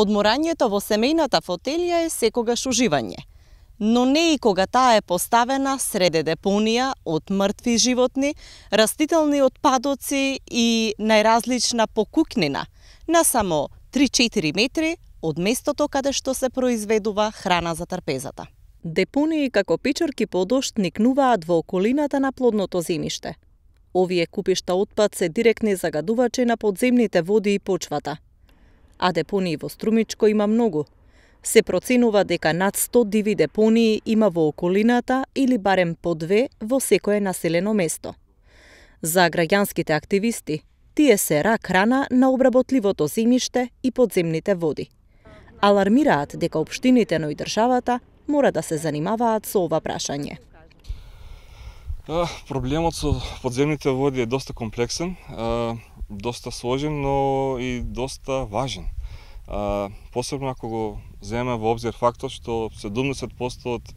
Одморањето во семејната фотелија е секогаш уживање, но не и кога таа е поставена среде депонија од мртви животни, растителни отпадоци и најразлична покукнина, на само 3-4 метри од местото каде што се произведува храна за трпезата. Депонии како печорки по дошт никнуваат во околината на плодното земјиште. Овие купишта отпад се директни загадувачи на подземните води и почвата. А депонии во Струмичко има многу. Се проценува дека над 100 диви депонии има во околината или барем по две во секое населено место. За граѓанските активисти, тие се рак рана на обработливото земјиште и подземните води. Алармираат дека општините, но и државата мора да се занимаваат со ова прашање. Проблемот со подземните води е доста комплексен, доста сложен, но и доста важен. Посебно ако го земе во обзир фактот што 70% од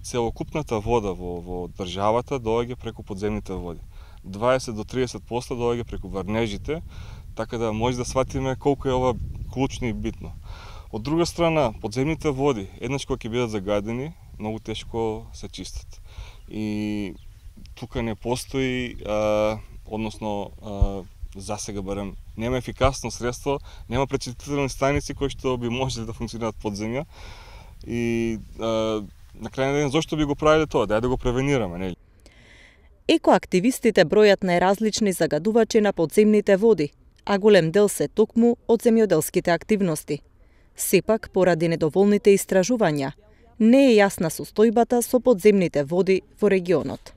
целокупната вода во, во државата доаѓа преку подземните води. 20 до 30% доаѓа преку врнежите, така да може да сватиме колку е ова клучно и битно. Од друга страна, подземните води, еднаш кога ќе бидат загадени, многу тешко се чистат. И тука не постои, а, односно, а, за сега барем, нема ефикасно средство, нема пречистителни станици кои што би можеле да функционираат под земја. И а, на крајна ден, зошто би го правиле тоа? Дај да го превенираме, нели? Екоактивистите бројат најразлични загадувачи на подземните води, а голем дел се токму од земјоделските активности. Сепак, поради недоволните истражувања, не е јасна состојбата со подземните води во регионот.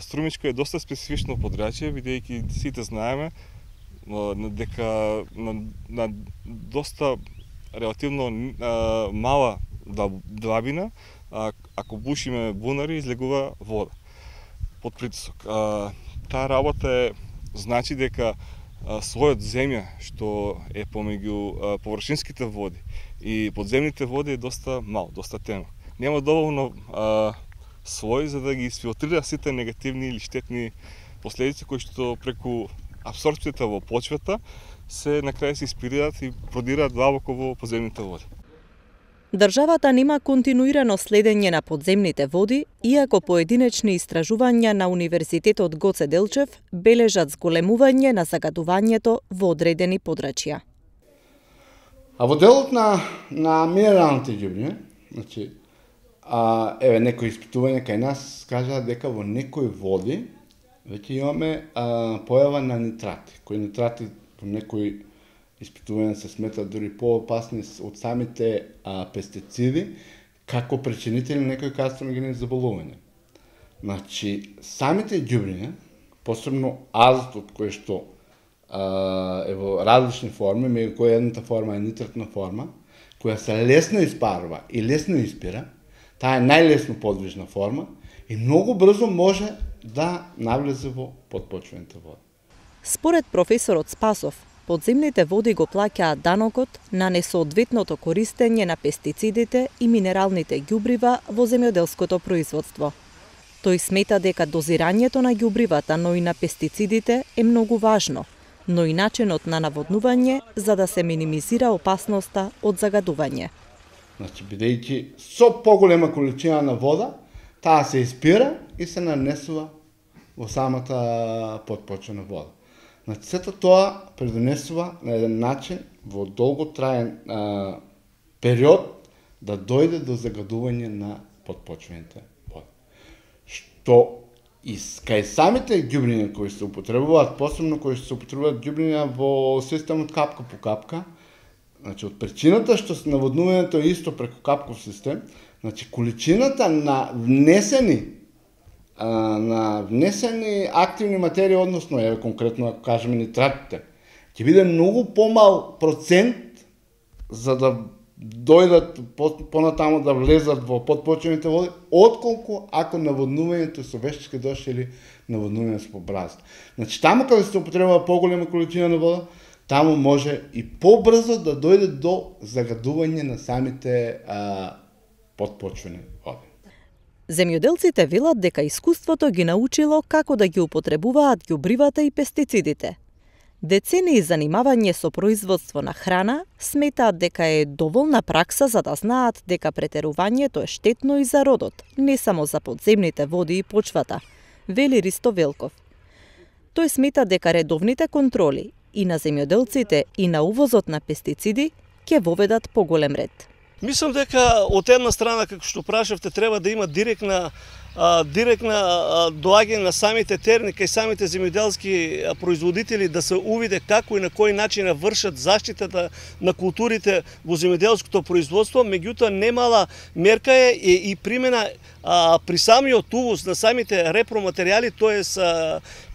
Струмичко е доста специфично подрачје, бидејќи сите знаеме дека на, на доста релативно мала длабина, ако бушиме бунари, излегува вода под притисок. Таа работа е значи дека слојот земја што е помеѓу површинските води и подземните води е доста мал, доста тенок. Нема доволно а, слој за да ги изфилтрира сите негативни или штетни последици кои што преку абсорбцијата во почвата се на крај се испирираат и продираат длабоко во подземните води. Државата нема континуирано следење на подземните води, иако поединечни истражувања на Универзитетот Гоце Делчев бележат зголемување на загадувањето во одредени подрачја. А во делот на, на минералните ѓубри, значи, а, еве некои испитувања кај нас кажа дека во некои води веќе имаме а, појава на нитрати, кои нитрати во некои испитувања се сметат дури поопасни од самите а, пестициди, како причинители на некои канцерогени заболувања. Значи, самите ѓубриња, посебно азотот кој што а, е во различни форми, меѓу која едната форма е нитратна форма, која се лесно испарува и лесно испира, таа е најлесно подвижна форма и многу брзо може да навлезе во подпочвените води. Според професорот Спасов, подземните води го плаќаат данокот на несоодветното користење на пестицидите и минералните ѓубрива во земјоделското производство. Тој смета дека дозирањето на ѓубривата, но и на пестицидите е многу важно, но и начинот на наводнување за да се минимизира опасноста од загадување. Значи, бидејќи со поголема количина на вода, таа се испира и се нанесува во самата подпочвена вода. Значи, сето тоа предонесува на еден начин во долготраен а, период да дојде до загадување на подпочвените води. Што и кај самите ѓубриња кои се употребуваат, посебно кои се употребуваат ѓубриња во системот капка по капка, значи од причината што се наводнувањето е исто преку капков систем, значи количината на внесени а, на внесени активни материи, односно, еве конкретно ако кажеме нитратите, ќе биде многу помал процент за да дојдат понатаму да влезат во подпочвените води, отколку ако наводнувањето со вештички дошли или наводнување со побраз. Значи, таму каде се употребува поголема количина на вода, таму може и побрзо да дојде до загадување на самите а, подпочвени води. Земјоделците велат дека искуството ги научило како да ги употребуваат ѓубривата и пестицидите. Децени и занимавање со производство на храна сметаат дека е доволна пракса за да знаат дека претерувањето е штетно и за родот, не само за подземните води и почвата, вели Ристо Велков. Тој смета дека редовните контроли и на земјоделците и на увозот на пестициди ќе воведат поголем ред. Мислам дека од една страна, како што прашавте, треба да има директна директна доаѓање на самите терни кај самите земјоделски производители да се увиде како и на кој начин вршат заштитата на културите во земјоделското производство, меѓутоа немала мерка е и, и примена а, при самиот увоз на самите репроматеријали, тоест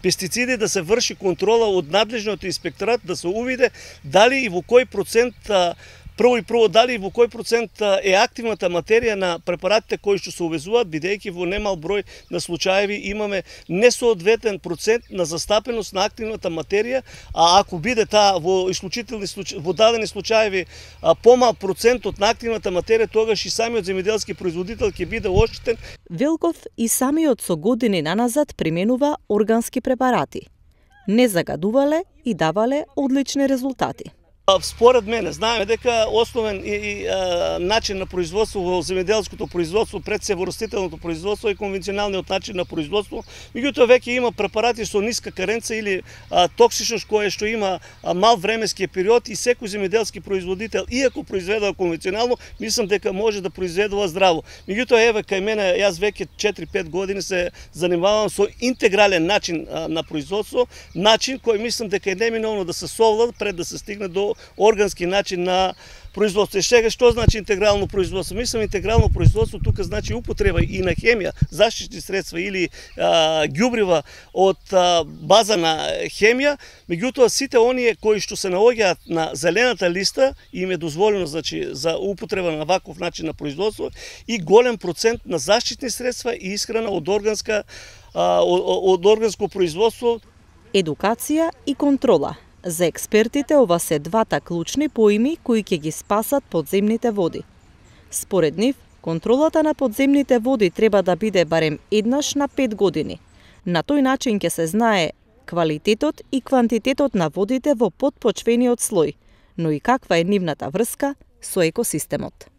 пестициди да се врши контрола од надлежниот инспекторат да се увиде дали и во кој процент а, прво и прво дали во кој процент е активната материја на препаратите кои што се увезуваат, бидејќи во немал број на случаеви имаме несоодветен процент на застапеност на активната материја, а ако биде таа во исклучителни случаи, во дадени случаеви помал процентот на активната материја, тогаш и самиот земјоделски производител ќе биде оштетен. Велков и самиот со години наназад применува органски препарати. Не загадувале и давале одлични резултати. Според мене, знаеме дека основен и, и а, начин на производство во земеделското производство пред се во растителното производство и конвенционалниот начин на производство. Меѓутоа веќе има препарати со ниска каренца или а, токсичност кое што има а, мал временски период и секој земеделски производител иако произведува конвенционално, мислам дека може да произведува здраво. Меѓутоа еве кај мене јас веќе 4-5 години се занимавам со интегрален начин а, на производство, начин кој мислам дека е неминовно да се совлада пред да се стигне до органски начин на производство. И сега што значи интегрално производство? Мислам интегрално производство тука значи употреба и на хемија, заштитни средства или а, ѓубрива од а, база на хемија, меѓутоа сите оние кои што се наоѓаат на зелената листа им е дозволено значи за употреба на ваков начин на производство и голем процент на заштитни средства и исхрана од органска а, од органско производство. Едукација и контрола За експертите ова се двата клучни поими кои ќе ги спасат подземните води. Според нив, контролата на подземните води треба да биде барем еднаш на 5 години. На тој начин ќе се знае квалитетот и квантитетот на водите во подпочвениот слој, но и каква е нивната врска со екосистемот.